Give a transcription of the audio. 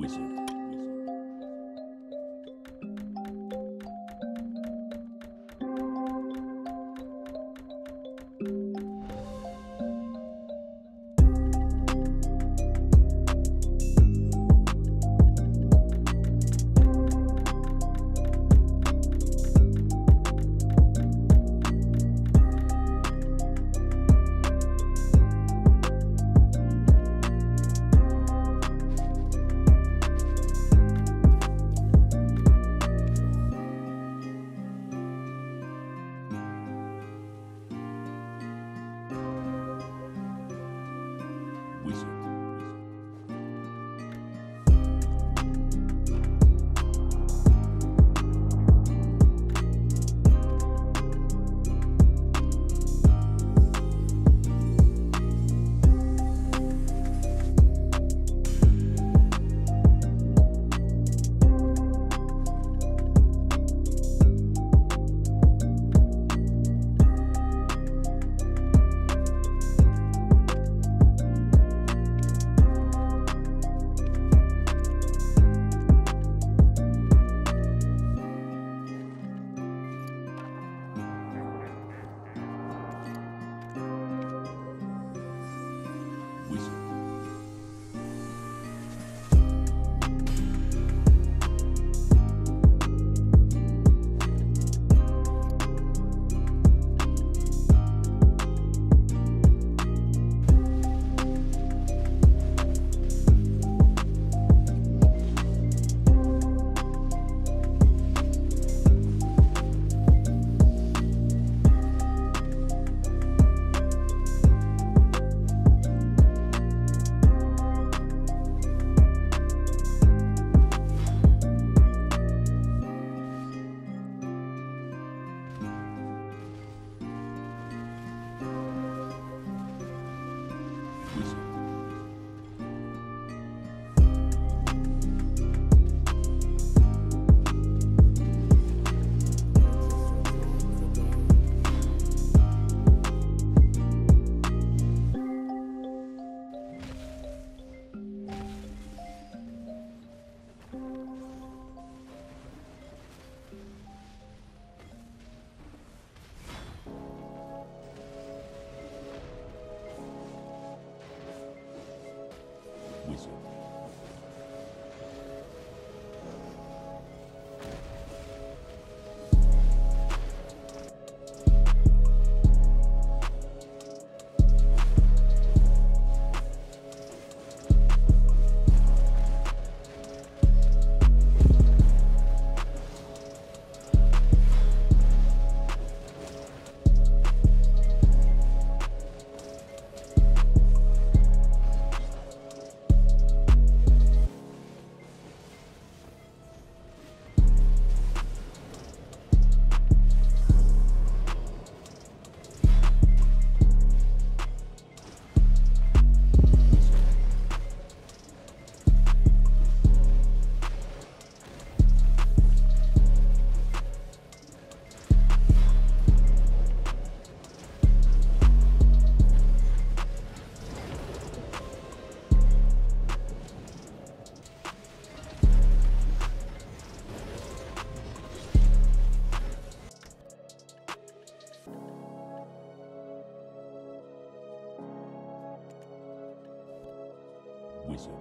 Wizard. Wizard.